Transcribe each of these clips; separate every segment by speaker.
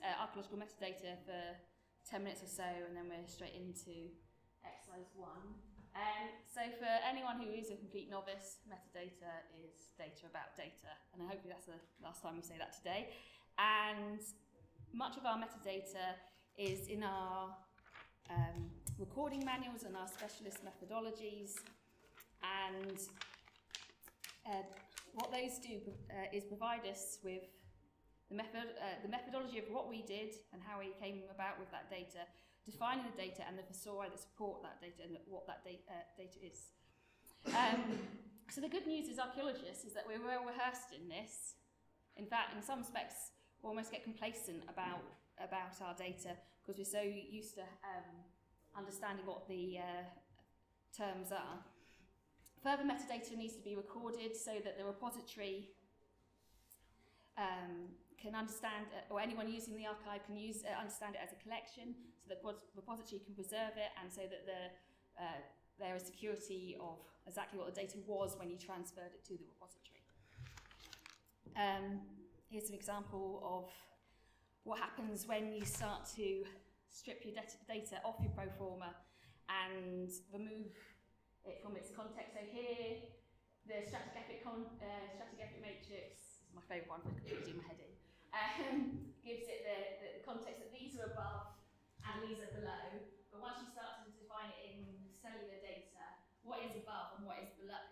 Speaker 1: uh, archaeological metadata for 10 minutes or so, and then we're straight into exercise one. Um, so for anyone who is a complete novice, metadata is data about data, and hopefully that's the last time we say that today. And much of our metadata is in our um, recording manuals and our specialist methodologies, and uh, what those do uh, is provide us with the, method, uh, the methodology of what we did and how we came about with that data, defining the data and the thesauri that support that data and what that da uh, data is. Um, so the good news as archaeologists is that we're well rehearsed in this. In fact, in some respects, we almost get complacent about, about our data because we're so used to um, understanding what the uh, terms are. Further metadata needs to be recorded so that the repository um, can understand, uh, or anyone using the archive can use uh, understand it as a collection, so that the repository can preserve it, and so that the, uh, there is security of exactly what the data was when you transferred it to the repository. Um, here's an example of what happens when you start to strip your data off your pro forma and remove it from its context. So here, the stratigraphic, con uh, stratigraphic matrix my favourite one for completely my head in, um, gives it the, the context that these are above and these are below. But once you start to define it in cellular data, what is above and what is below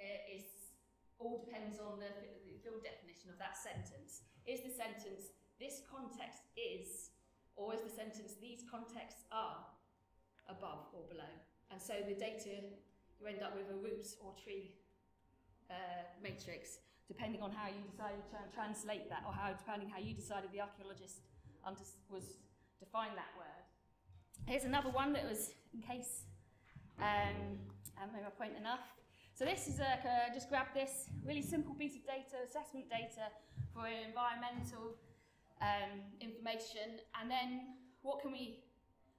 Speaker 1: uh, is all depends on the, the field definition of that sentence. Is the sentence this context is, or is the sentence these contexts are above or below? And so the data, you end up with a roots or tree uh, matrix depending on how you decided to translate that or how depending how you decided the archaeologist was define that word. Here's another one that was in case um, I made my point enough. So this is uh, just grab this really simple piece of data, assessment data for environmental um, information, and then what can we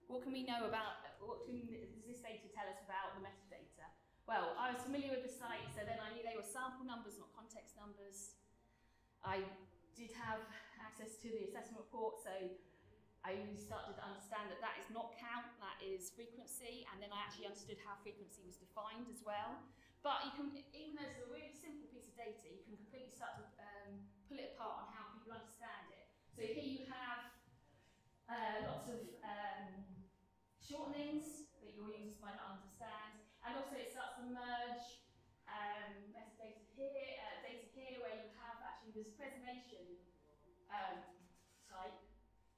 Speaker 1: what can we know about what can, does this data tell us about the metadata? I was familiar with the site, so then I knew they were sample numbers, not context numbers. I did have access to the assessment report, so I started to understand that that is not count, that is frequency, and then I actually understood how frequency was defined as well. But you can, even though it's a really simple piece of data, you can completely start to um, pull it apart on how people understand it. So here you have uh, lots of um, shortenings that your users might not understand. And also it starts to merge um, metadata here, uh, data here where you this preservation um, type.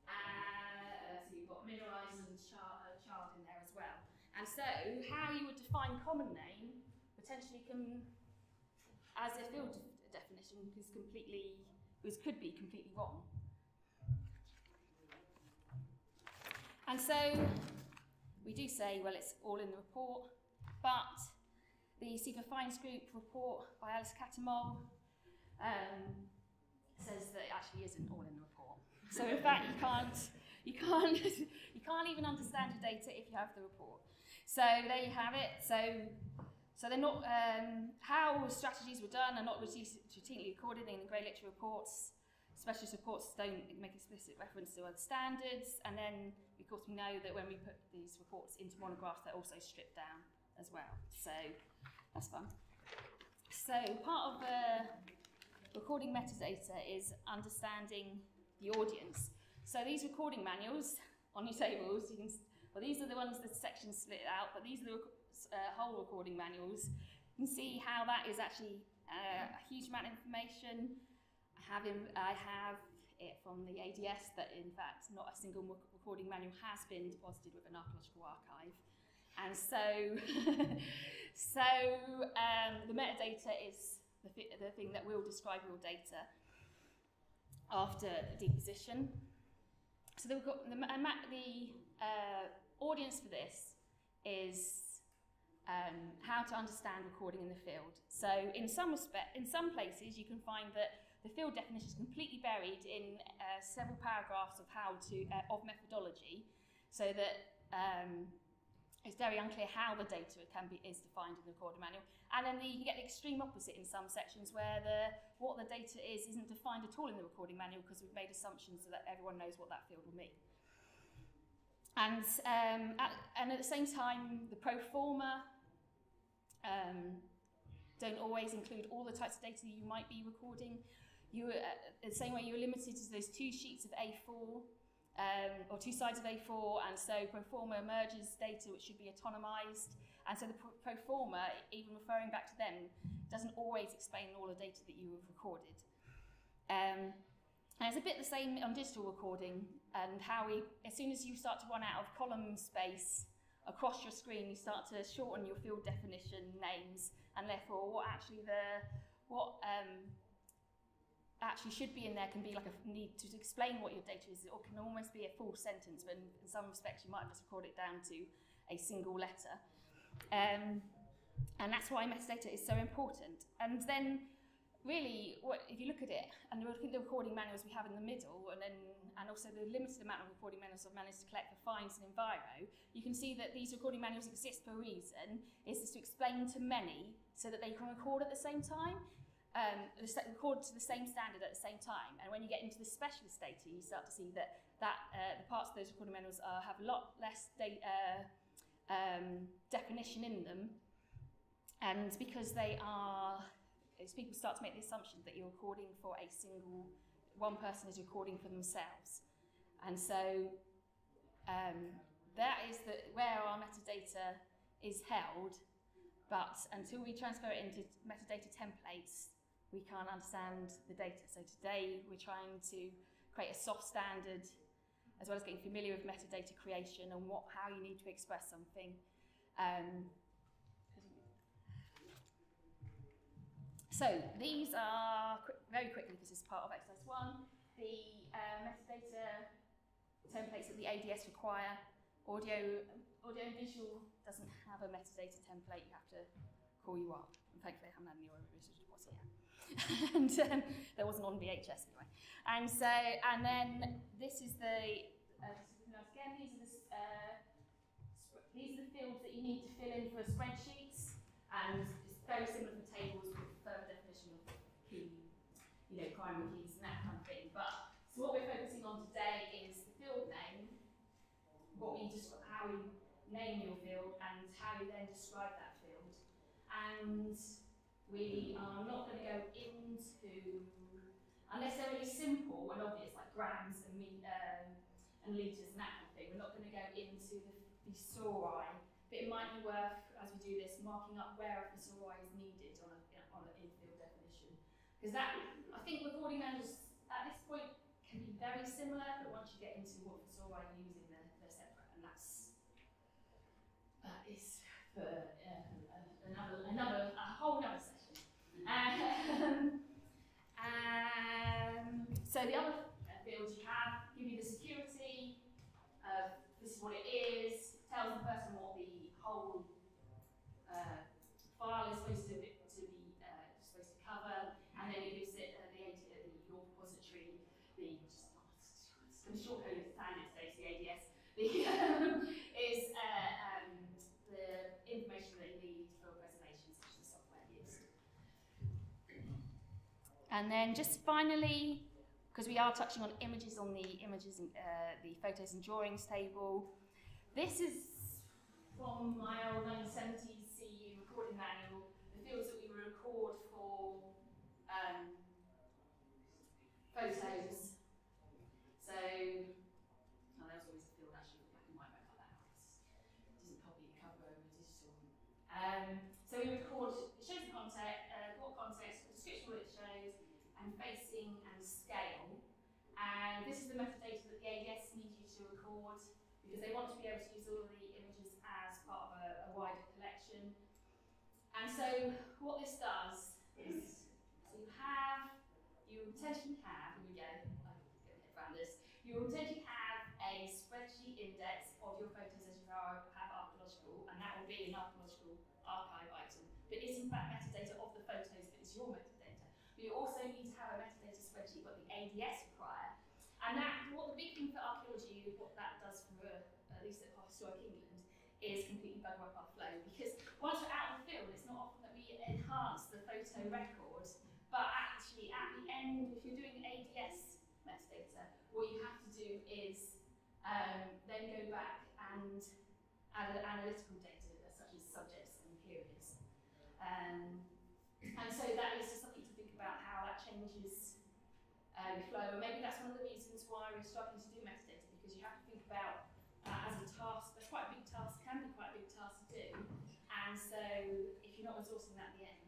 Speaker 1: Uh, so you've got mineralised and char uh, charred in there as well. And so how you would define common name potentially can, as a field definition, is completely, is, could be completely wrong. And so we do say, well, it's all in the report, but the CIFA Finds Group report by Alice Cattermole um, says that it actually isn't all in the report. So in fact, you can't, you can't, you can't even understand your data if you have the report. So there you have it. So, so they're not um, how strategies were done are not routinely recorded in the Grey Literature reports. Specialist reports don't make explicit reference to other standards, and then of course we know that when we put these reports into monographs, they're also stripped down as well. So that's fun. So part of the recording metadata is understanding the audience. So these recording manuals on your tables, you can, well, these are the ones that sections split out, but these are the uh, whole recording manuals. You can see how that is actually uh, a huge amount of information. I have, in, I have it from the ADS that in fact not a single recording manual has been deposited with an archaeological archive. And so, so um, the metadata is the, the thing that will describe your data after deposition. So the, the, the uh, audience for this is um, how to understand recording in the field. So in some respect, in some places, you can find that the field definition is completely buried in uh, several paragraphs of how to uh, of methodology, so that um, it's very unclear how the data can be is defined in the recording manual. And then the, you get the extreme opposite in some sections where the what the data is isn't defined at all in the recording manual because we've made assumptions that everyone knows what that field will mean. And, um, at, and at the same time, the pro forma um, don't always include all the types of data you might be recording. You, uh, the same way you're limited to those two sheets of A4 um, or two sides of A4, and so Proforma merges data which should be autonomized, and so the Proforma, even referring back to them, doesn't always explain all the data that you have recorded. Um, and it's a bit the same on digital recording, and how we, as soon as you start to run out of column space across your screen, you start to shorten your field definition names, and therefore what actually the, what um, actually should be in there can be like a need to explain what your data is, or can almost be a full sentence, but in, some respects you might just record it down to a single letter. Um, and that's why metadata is so important. And then really, what, if you look at it, and look at the recording manuals we have in the middle, and then and also the limited amount of recording manuals I've managed to collect for finds and Enviro, you can see that these recording manuals exist for a reason, is to explain to many so that they can record at the same time um, record to the same standard at the same time. And when you get into the specialist data, you start to see that, that uh, the parts of those recording manuals are, have a lot less uh, um, definition in them. And because they are, as people start to make the assumption that you're recording for a single, one person is recording for themselves. And so um, that is the, where our metadata is held, but until we transfer it into metadata templates, we can't understand the data. So today we're trying to create a soft standard as well as getting familiar with metadata creation and what how you need to express something. Um, so these are, very quickly because this is part of exercise one, the uh, metadata templates that the ADS require. Audio, audio and visual doesn't have a metadata template, you have to call you up. And thankfully I haven't had any audio visual. and um, wasn't on VHS anyway. And so, and then this is the, uh, again, these are the, uh, these are the fields that you need to fill in for spreadsheets, and it's very similar to tables with further definition of key, you know, primary keys and that kind of thing. But so what we're focusing on today is the field name, what we just how we name your field, and how you then describe that field. And we are not going to go into, really simple and obvious, like grams and, um, and litres and that kind of thing, we're not going to go into the thesauri, but it might be worth, as we do this, marking up where a thesauri is needed on, a, on an in-field definition. Because that, I think recording manuals at this point can be very similar, but once you get into what thesauri are using, they're, they're separate, and that's, that is for uh, another, another, um, um, so the other fields you have give you the security this is what it is, tells the person what the whole uh, file is supposed to be, to be uh, supposed to cover, and then it gives it uh, the, the, your repository, the just, oh, short code of standard space, the ADS, the, um, is uh, And then just finally, because we are touching on images on the images, and, uh, the photos and drawings table, this is from my old 1970s CU recording manual, the fields that we record for um, photos. So, oh, there's always a field actually black and white, but I cut that out. It doesn't probably cover over digital. Um, so we record and facing and scale. And this is the metadata that the ADS need you to record because they want to be able to use all of the images as part of a, a wider collection. And so what this does is, so you have, you potentially have, here we go, I'm going to around this, you will potentially have a spreadsheet index of your photos as you have archaeological, and that will be an archaeological archive item. But it's in fact metadata of the photos that is your you also need to have a metadata spreadsheet, what the ADS require. And that, what the big thing for archaeology, what that does for, uh, at least at Historic England, is completely bugger up our flow because once we're out in the field, it's not often that we enhance the photo record, but actually at the end, if you're doing ADS metadata, what you have to do is um, then go back and add analytical data such as subjects and periods. Um, and so that is just something to think about how that changes your flow. And maybe that's one of the reasons why we're struggling to do metadata because you have to think about uh, as a task, that's quite a big task, can be quite a big task to do. And so if you're not resourcing that at the end,